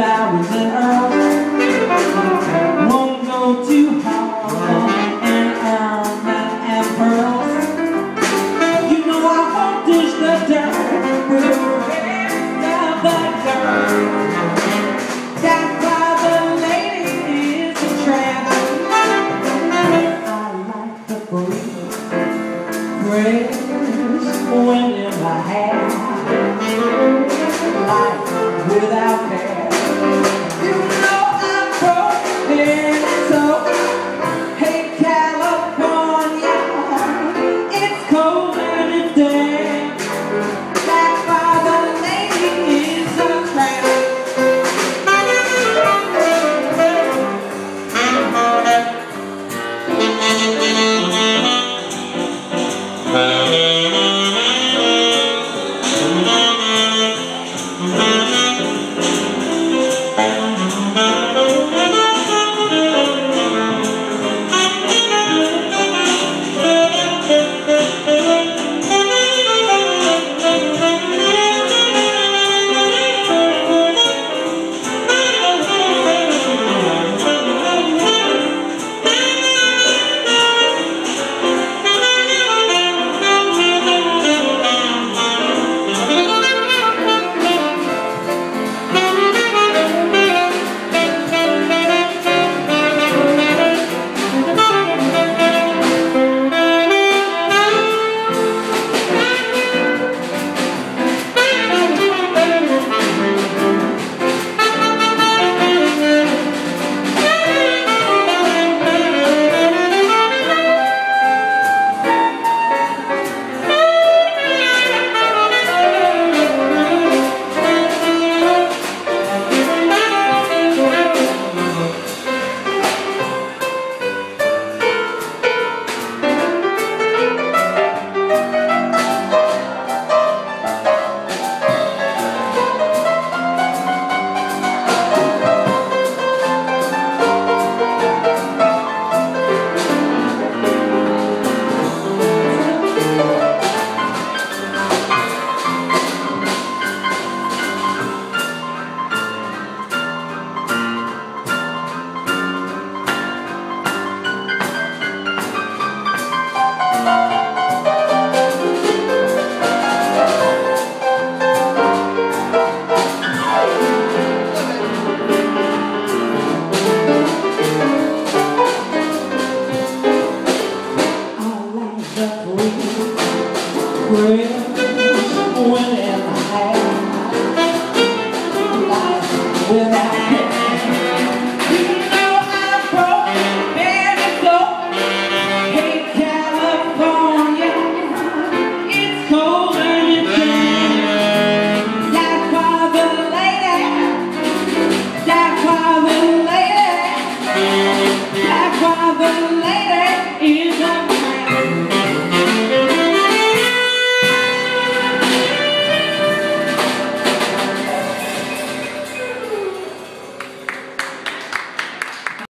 flowers and earth won't go too hard and I'm not. You know I won't dish the dirt with. That's why the lady is a. I like the wind in my hair. Life without. pray